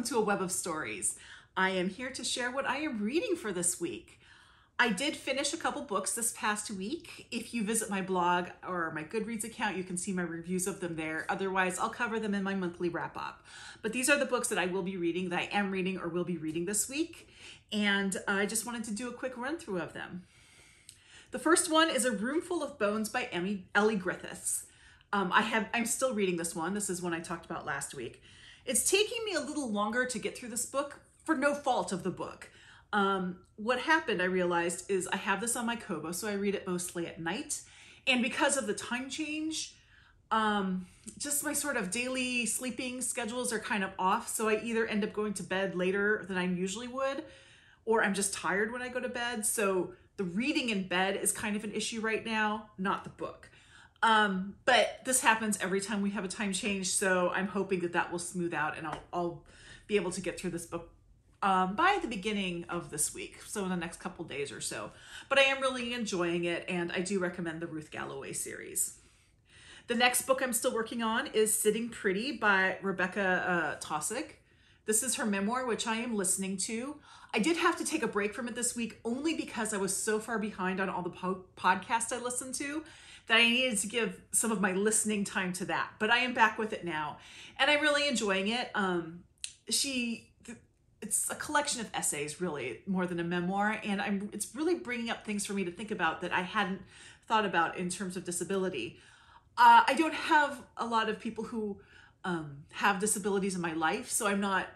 welcome to A Web of Stories. I am here to share what I am reading for this week. I did finish a couple books this past week. If you visit my blog or my Goodreads account, you can see my reviews of them there. Otherwise, I'll cover them in my monthly wrap up. But these are the books that I will be reading, that I am reading or will be reading this week. And I just wanted to do a quick run through of them. The first one is A Room Full of Bones by Emmy, Elly Griffiths. Um, I have, I'm still reading this one. This is one I talked about last week. It's taking me a little longer to get through this book for no fault of the book. Um, what happened, I realized, is I have this on my Kobo, so I read it mostly at night. And because of the time change, um, just my sort of daily sleeping schedules are kind of off. So I either end up going to bed later than I usually would, or I'm just tired when I go to bed. So the reading in bed is kind of an issue right now, not the book. Um, but this happens every time we have a time change, so I'm hoping that that will smooth out and I'll, I'll be able to get through this book um, by the beginning of this week, so in the next couple days or so. But I am really enjoying it, and I do recommend the Ruth Galloway series. The next book I'm still working on is Sitting Pretty by Rebekah uh, Taussig. This is her memoir, which I am listening to. I did have to take a break from it this week only because I was so far behind on all the po podcasts I listened to that I needed to give some of my listening time to that. But I am back with it now, and I'm really enjoying it. Um, she, it's a collection of essays, really, more than a memoir, and I'm. It's really bringing up things for me to think about that I hadn't thought about in terms of disability. Uh, I don't have a lot of people who um, have disabilities in my life, so I'm not.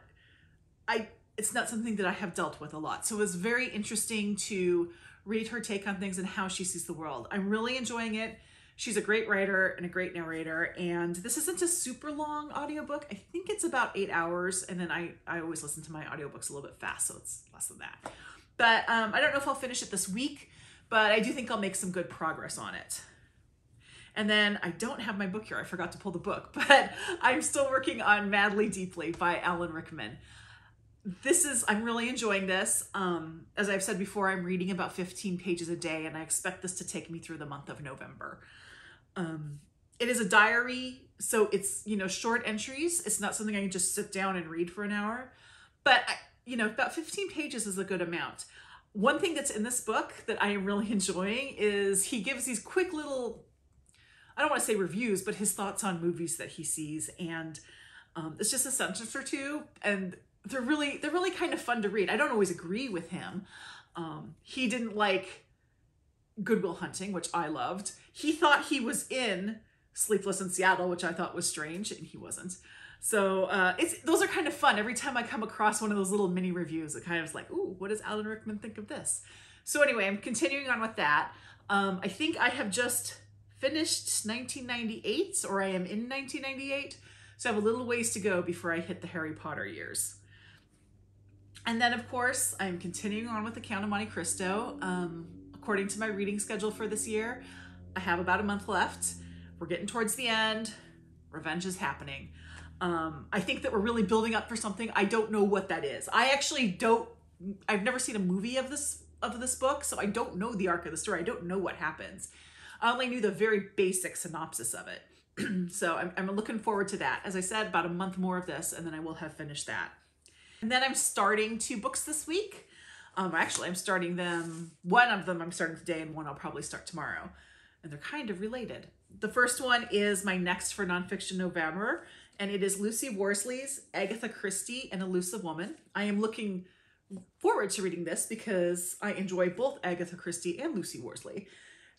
I it's not something that I have dealt with a lot. So it was very interesting to read her take on things and how she sees the world. I'm really enjoying it. She's a great writer and a great narrator. And this isn't a super long audiobook. I think it's about eight hours. And then I, I always listen to my audiobooks a little bit fast, so it's less than that. But um, I don't know if I'll finish it this week, but I do think I'll make some good progress on it. And then I don't have my book here. I forgot to pull the book, but I'm still working on Madly Deeply by Alan Rickman this is i'm really enjoying this. Um as i've said before i'm reading about 15 pages a day and i expect this to take me through the month of november. Um it is a diary so it's you know short entries. It's not something i can just sit down and read for an hour. But I, you know about 15 pages is a good amount. One thing that's in this book that i am really enjoying is he gives these quick little i don't want to say reviews but his thoughts on movies that he sees. And um, it's just a sentence or two and they're really they're really kind of fun to read. I don't always agree with him. Um, he didn't like Good Will Hunting, which I loved. He thought he was in Sleepless in Seattle, which I thought was strange, and he wasn't. So uh, it's those are kind of fun. Every time I come across one of those little mini reviews, it kind of is like, ooh, what does Alan Rickman think of this? So anyway, I'm continuing on with that. Um, I think I have just finished 1998, or I am in 1998. So I have a little ways to go before I hit the Harry Potter years. And then, of course, I'm continuing on with the Count of Monte Cristo. Um, according to my reading schedule for this year, I have about a month left. We're getting towards the end. Revenge is happening. Um, I think that we're really building up for something. I don't know what that is. I actually don't. I've never seen a movie of this of this book, so I don't know the arc of the story. I don't know what happens. I only knew the very basic synopsis of it. so I'm, I'm looking forward to that. As I said, about a month more of this, and then I will have finished that. And then I'm starting two books this week. Um, actually, I'm starting them. One of them I'm starting today, and one I'll probably start tomorrow. And they're kind of related. The first one is my next for nonfiction November, and it is Lucy Worsley's Agatha Christie, An Elusive Woman. I am looking forward to reading this because I enjoy both Agatha Christie and Lucy Worsley.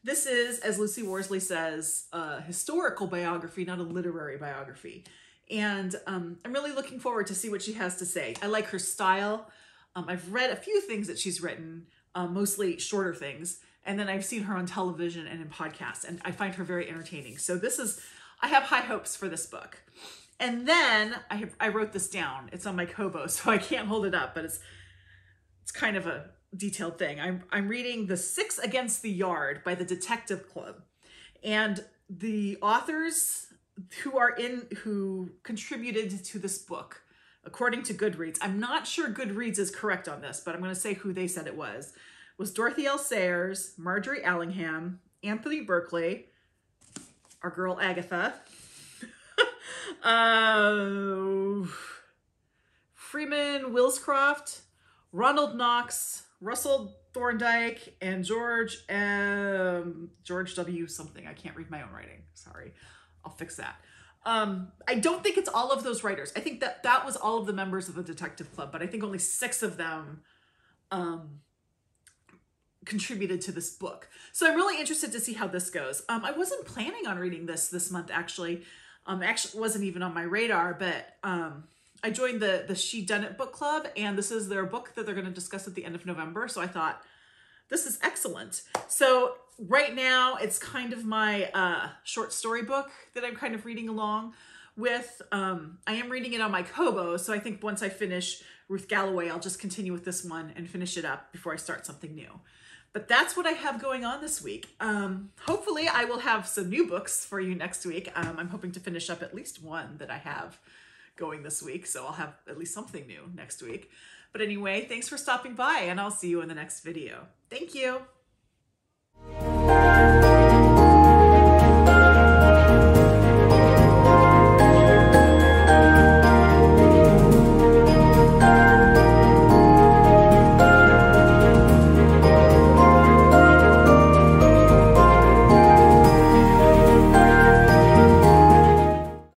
This is, as Lucy Worsley says, a historical biography, not a literary biography. And um, I'm really looking forward to see what she has to say. I like her style. Um, I've read a few things that she's written, uh, mostly shorter things. And then I've seen her on television and in podcasts, and I find her very entertaining. So this is, I have high hopes for this book. And then I have, I wrote this down. It's on my Kobo, so I can't hold it up, but it's it's kind of a detailed thing. I'm I'm reading The Six Against the Yard by the Detective Club. And the authors who are in who contributed to this book according to Goodreads. I'm not sure Goodreads is correct on this, but I'm going to say who they said it was. Was Dorothy L. Sayers, Margery Allingham, Anthony Berkeley, our girl Agatha, uh, Freeman Wills Croft, Ronald Knox, Russell Thorndike, and George um, George W. something. I can't read my own writing. Sorry. I'll fix that. Um, I don't think it's all of those writers. I think that that was all of the members of the Detective Club, but I think only six of them um, contributed to this book. So I'm really interested to see how this goes. Um, I wasn't planning on reading this this month, actually. Um, actually wasn't even on my radar, but um, I joined the the Shedunnit book club, and this is their book that they're going to discuss at the end of November. So I thought this is excellent. So right now it's kind of my uh, short story book that I'm kind of reading along with. Um, I am reading it on my Kobo, so I think once I finish Ruth Galloway, I'll just continue with this one and finish it up before I start something new. But that's what I have going on this week. Um, hopefully I will have some new books for you next week. Um, I'm hoping to finish up at least one that I have going this week, so I'll have at least something new next week. But anyway, thanks for stopping by and I'll see you in the next video. Thank you.